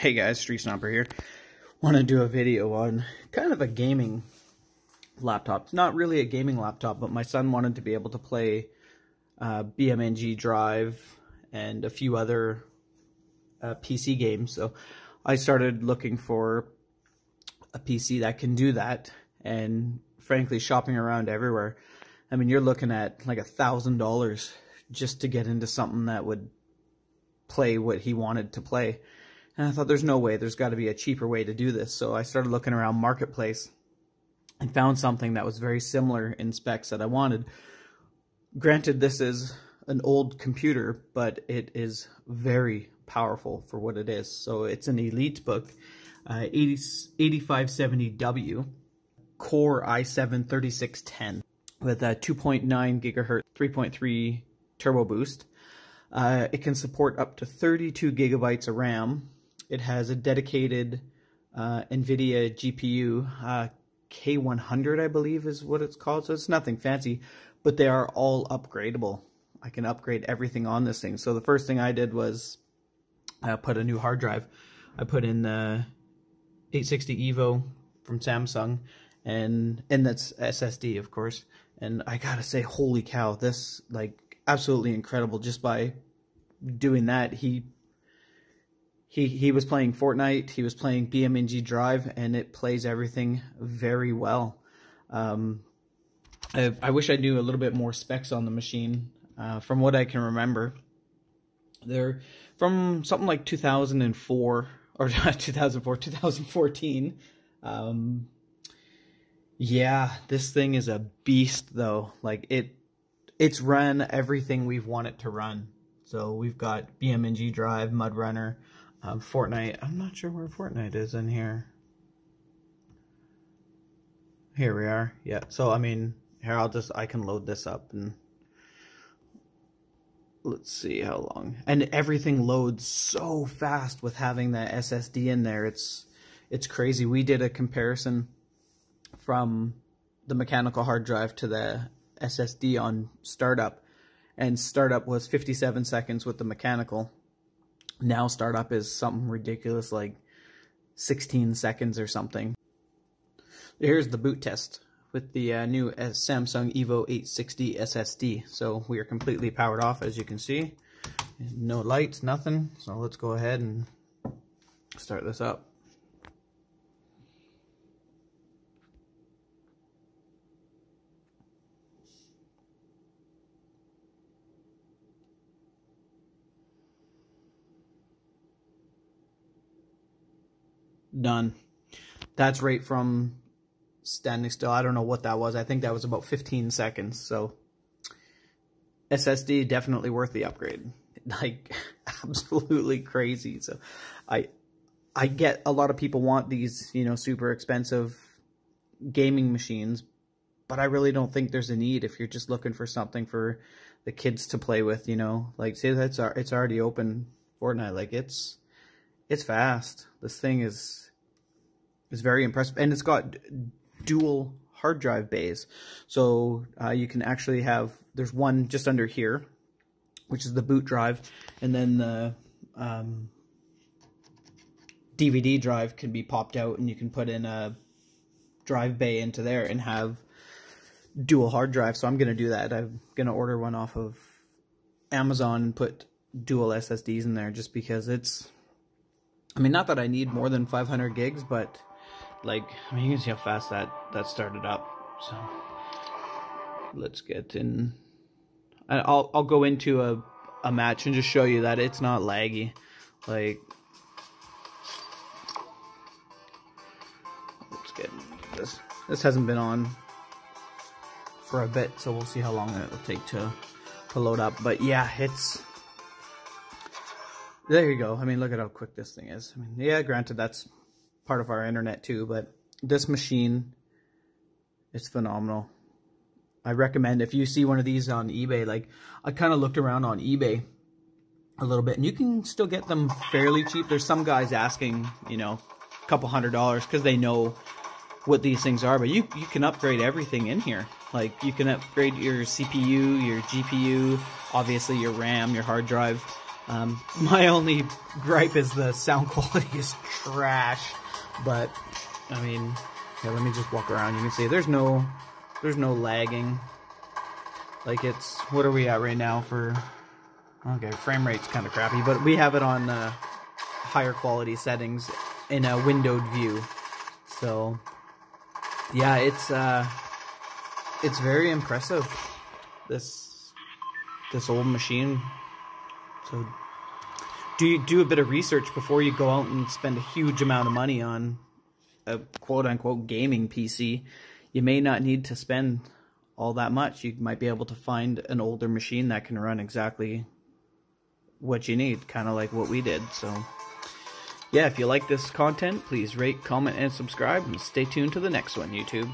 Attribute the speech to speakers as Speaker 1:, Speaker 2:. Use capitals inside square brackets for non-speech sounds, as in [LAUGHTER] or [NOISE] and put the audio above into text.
Speaker 1: Hey guys, Street Stomper here. Want to do a video on kind of a gaming laptop. It's not really a gaming laptop, but my son wanted to be able to play uh, BeamNG Drive and a few other uh, PC games. So I started looking for a PC that can do that and frankly shopping around everywhere. I mean, you're looking at like a thousand dollars just to get into something that would play what he wanted to play. And I thought there's no way, there's got to be a cheaper way to do this. So I started looking around Marketplace and found something that was very similar in specs that I wanted. Granted, this is an old computer, but it is very powerful for what it is. So it's an EliteBook uh, 80, 8570W Core i7 3610 with a 2.9 gigahertz 3.3 turbo boost. Uh, it can support up to 32 gigabytes of RAM. It has a dedicated uh, NVIDIA GPU, uh, K100 I believe is what it's called, so it's nothing fancy, but they are all upgradable. I can upgrade everything on this thing. So the first thing I did was I put a new hard drive. I put in the 860 EVO from Samsung, and and that's SSD of course. And I gotta say, holy cow, this like absolutely incredible just by doing that. He he he was playing Fortnite, he was playing BeamNG Drive, and it plays everything very well. Um, I, I, wish I knew a little bit more specs on the machine. Uh, from what I can remember, they're from something like 2004 or [LAUGHS] not 2004, 2014. Um, yeah, this thing is a beast though. Like it it's run everything we've wanted to run. So we've got BeamNG Drive, MudRunner, um, Fortnite. I'm not sure where Fortnite is in here. Here we are. Yeah. So I mean, here I'll just I can load this up and let's see how long. And everything loads so fast with having that SSD in there. It's it's crazy. We did a comparison from the mechanical hard drive to the SSD on startup, and startup was 57 seconds with the mechanical. Now startup is something ridiculous like 16 seconds or something. Here's the boot test with the uh, new Samsung Evo 860 SSD. So we are completely powered off as you can see. No lights, nothing. So let's go ahead and start this up. Done. That's right from standing still. I don't know what that was. I think that was about 15 seconds. So SSD definitely worth the upgrade. [LAUGHS] Like [LAUGHS] absolutely crazy. So I I get a lot of people want these, you know, super expensive gaming machines, but I really don't think there's a need if you're just looking for something for the kids to play with, you know. Like say that's it's already open Fortnite. Like it's it's fast. This thing is is very impressive, and it's got dual hard drive bays, so uh, you can actually have. There's one just under here, which is the boot drive, and then the um, DVD drive can be popped out, and you can put in a drive bay into there and have dual hard drive. So I'm gonna do that. I'm gonna order one off of Amazon and put dual SSDs in there just because it's I mean, not that I need more than 500 gigs, but like, I mean, you can see how fast that, that started up. So let's get in. I'll, I'll go into a, a match and just show you that it's not laggy. Like, let's get this. This hasn't been on for a bit, so we'll see how long it will take to, to load up. But yeah, it's there you go. I mean, look at how quick this thing is. I mean, yeah, granted, that's part of our internet too, but this machine is phenomenal. I recommend if you see one of these on eBay, like I kind of looked around on eBay a little bit and you can still get them fairly cheap. There's some guys asking, you know, a couple hundred dollars because they know what these things are, but you, you can upgrade everything in here. Like you can upgrade your CPU, your GPU, obviously your RAM, your hard drive, Um, [LAUGHS] my only gripe is the sound quality is trash, but I mean, yeah, let me just walk around. You can see there's no, there's no lagging. Like it's, what are we at right now for, okay, frame rate's kind of crappy, but we have it on uh, higher quality settings in a windowed view. So, yeah, it's, uh, it's very impressive, this, this old machine. So, do do a bit of research before you go out and spend a huge amount of money on a quote unquote gaming PC, you may not need to spend all that much. You might be able to find an older machine that can run exactly what you need, kind of like what we did. So, yeah, if you like this content, please rate, comment, and subscribe, and stay tuned to the next one, YouTube.